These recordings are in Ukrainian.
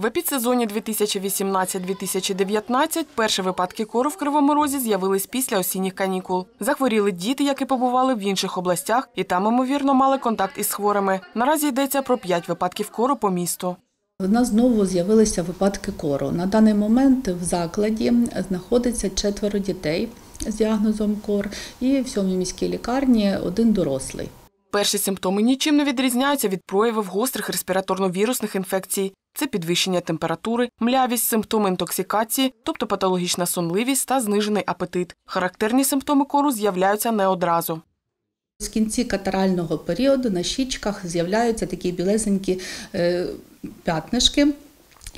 В епідсезоні 2018-2019 перші випадки кору в Кривому Розі з'явились після осінніх канікул. Захворіли діти, які побували в інших областях, і там, ймовірно, мали контакт із хворими. Наразі йдеться про 5 випадків кору по місту. У нас знову з'явилися випадки кору. На даний момент в закладі знаходиться четверо дітей з діагнозом кор, і в сьомій міській лікарні один дорослий. Перші симптоми нічим не відрізняються від проявів гострих респіраторно-вірусних інфекцій. Це підвищення температури, млявість, симптоми інтоксикації, тобто патологічна сонливість та знижений апетит. Характерні симптоми кору з'являються не одразу. З кінці катарального періоду на щічках з'являються такі білесенькі е, п'ятнишки.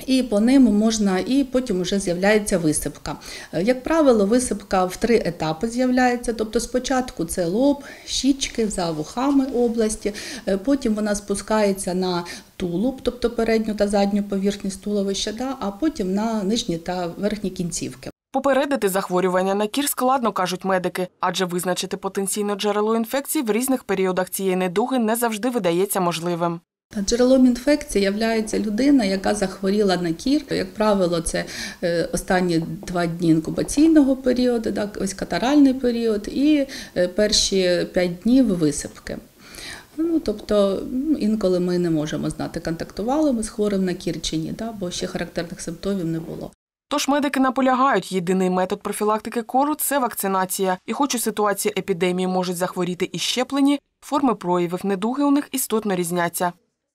І по ним можна, і потім вже з'являється висипка. Е, Як правило, висипка в три етапи з'являється. Тобто спочатку це лоб, щічки за вухами області, е, потім вона спускається на тулуб, тобто передню та задню поверхність туловища, да, а потім на нижні та верхні кінцівки. Попередити захворювання на кір складно, кажуть медики, адже визначити потенційне джерело інфекції в різних періодах цієї недуги не завжди видається можливим. Джерелом інфекції є людина, яка захворіла на кір. Як правило, це е, останні два дні інкубаційного періоду, так, ось катаральний період, і е, перші п'ять днів висипки. Ну, тобто інколи ми не можемо знати, контактували ми з хворим на кір чи ні, да, бо ще характерних симптомів не було. Тож медики наполягають, єдиний метод профілактики кору це вакцинація. І хоч у ситуації епідемії можуть захворіти і щеплені, форми проявів недуги у них істотно різняться.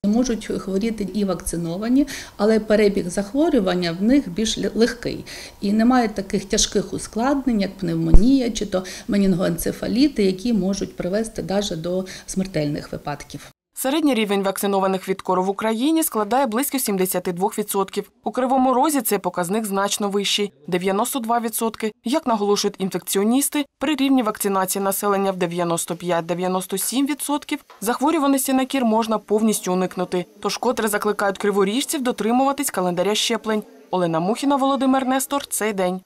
Можуть хворіти і вакциновані, але перебіг захворювання в них більш легкий. І немає таких тяжких ускладнень, як пневмонія чи то менінгоенцефаліти, які можуть привести навіть до смертельних випадків. Середній рівень вакцинованих від кору в Україні складає близько 72%. У Кривому Розі цей показник значно вищий – 92%. Як наголошують інфекціоністи, при рівні вакцинації населення в 95-97% захворюваності на кір можна повністю уникнути. Тож котре закликають криворіжців дотримуватись календаря щеплень. Олена Мухіна, Володимир Нестор. Цей день.